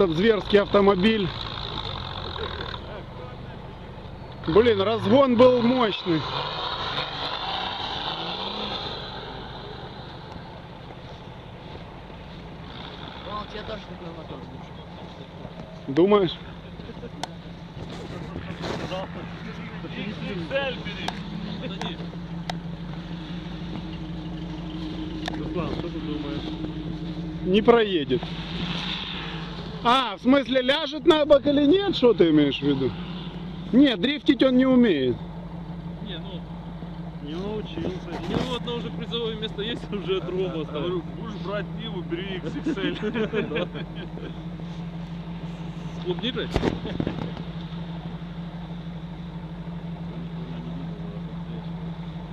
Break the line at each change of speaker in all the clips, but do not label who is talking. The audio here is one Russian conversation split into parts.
Просто зверский автомобиль. Блин, разгон был мощный. Думаешь? Не проедет. А, в смысле ляжет на бок или нет? Что ты имеешь в виду? Нет, дрифтить он не умеет.
Не, ну... Не научился. У него одно уже призовое место есть, уже другому
Говорю, будешь брать Ниву, бери XXL.
С клубникой?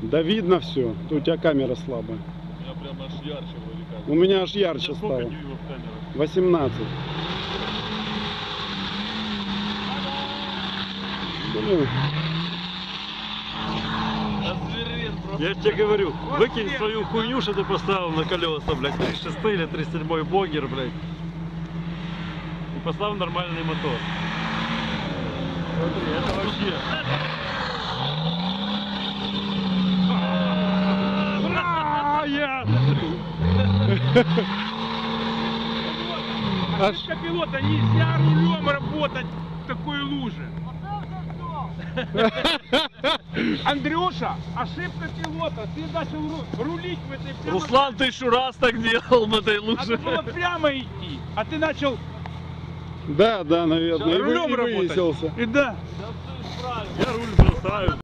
Да видно все. У тебя камера слабая.
У меня прям аж ярче вроде как.
У меня аж ярче стало.
дюймов камера?
18.
Я тебе говорю, выкинь свою хуйню, что ты поставил на колеса, блядь, 36 или 37 богер, блядь. И поставь нормальный мотор. Смотри, это вообще. А, я!
Аж
пилота нельзя рулем работать в такой луже. Андрюша, ошибка пилота. Ты начал ру- рулить в этой прямо...
Руслан тысячу раз так делал в этой
Надо
луже.
было прямо идти. А ты начал
Да, да, наверное. Вы-
рулем
и
работать.
вывесился.
И да.
Я руль бросаю.